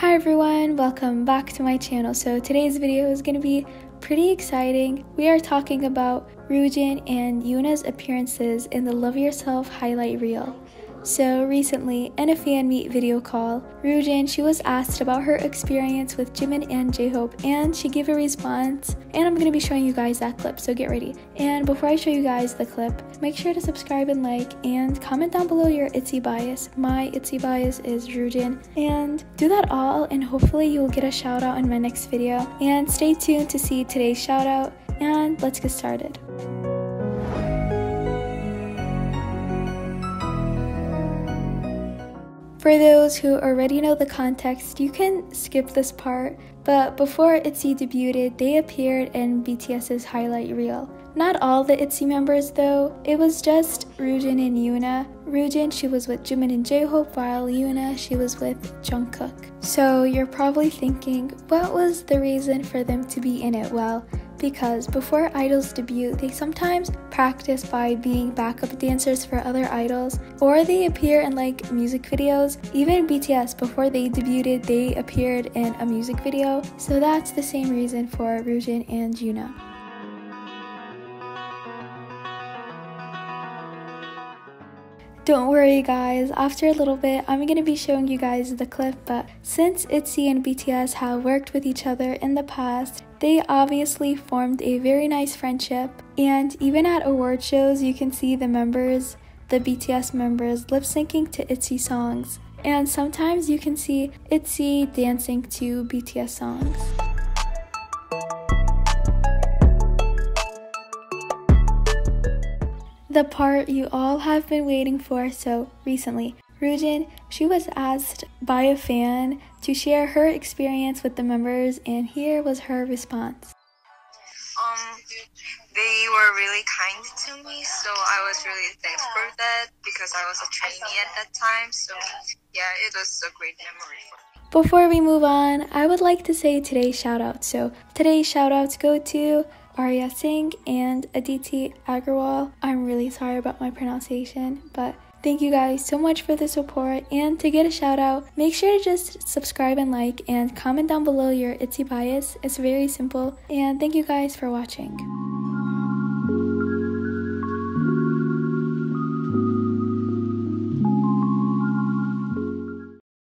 Hi everyone, welcome back to my channel. So today's video is going to be pretty exciting. We are talking about Ryujin and Yuna's appearances in the Love Yourself highlight reel. So recently, in a fan meet video call, Ryujin, she was asked about her experience with Jimin and J-Hope and she gave a response and I'm going to be showing you guys that clip, so get ready. And before I show you guys the clip, make sure to subscribe and like and comment down below your Itzy bias. My Itzy bias is Ryujin and do that all and hopefully you will get a shout out in my next video. And stay tuned to see today's shout out and let's get started. For those who already know the context, you can skip this part, but before ITZY debuted, they appeared in BTS's highlight reel. Not all the ITZY members though, it was just Ryujin and Yuna. Ryujin, she was with Jimin and J-Hope, while Yuna, she was with Jungkook. So you're probably thinking, what was the reason for them to be in it? Well, because before idols debut, they sometimes practice by being backup dancers for other idols, or they appear in like music videos. Even BTS, before they debuted, they appeared in a music video, so that's the same reason for Ryujin and Yuna. Don't worry guys, after a little bit I'm going to be showing you guys the clip, but since ITZY and BTS have worked with each other in the past, they obviously formed a very nice friendship, and even at award shows you can see the members, the BTS members, lip syncing to ITZY songs, and sometimes you can see ITZY dancing to BTS songs. The part you all have been waiting for so recently. Ryujin, she was asked by a fan to share her experience with the members, and here was her response. Um, they were really kind to me, so I was really thankful for that because I was a trainee at that time. So, yeah, it was a great memory for me. Before we move on, I would like to say today's shout out. So, today's shout outs go to Arya Singh and Aditi Agarwal. I'm really sorry about my pronunciation, but Thank you guys so much for the support and to get a shout out, make sure to just subscribe and like and comment down below your Itzy bias. It's very simple and thank you guys for watching.